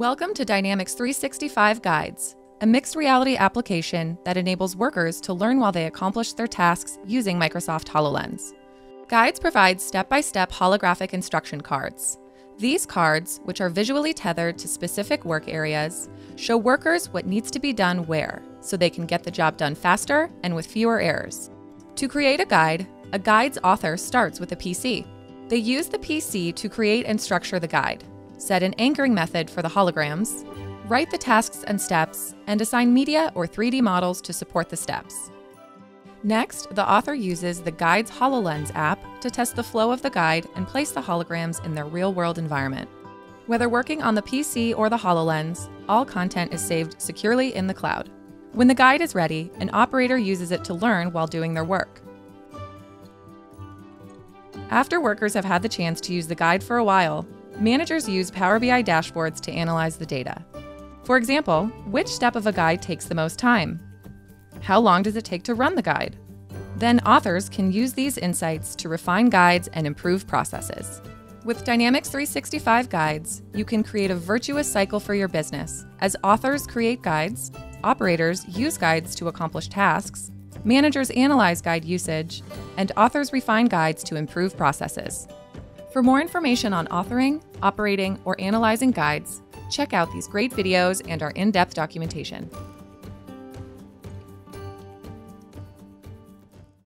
Welcome to Dynamics 365 Guides, a mixed reality application that enables workers to learn while they accomplish their tasks using Microsoft HoloLens. Guides provide step by step holographic instruction cards. These cards, which are visually tethered to specific work areas, show workers what needs to be done where, so they can get the job done faster and with fewer errors. To create a guide, a guide's author starts with a PC. They use the PC to create and structure the guide, set an anchoring method for the holograms, write the tasks and steps, and assign media or 3D models to support the steps. Next, the author uses the Guides HoloLens app to test the flow of the guide and place the holograms in their real world environment. Whether working on the PC or the HoloLens, all content is saved securely in the cloud. When the guide is ready, an operator uses it to learn while doing their work. After workers have had the chance to use the guide for a while, managers use Power BI dashboards to analyze the data. For example, which step of a guide takes the most time? How long does it take to run the guide? Then authors can use these insights to refine guides and improve processes. With Dynamics 365 Guides, you can create a virtuous cycle for your business as authors create guides, operators use guides to accomplish tasks, managers analyze guide usage, and authors refine guides to improve processes. For more information on authoring, operating, or analyzing guides, check out these great videos and our in depth documentation.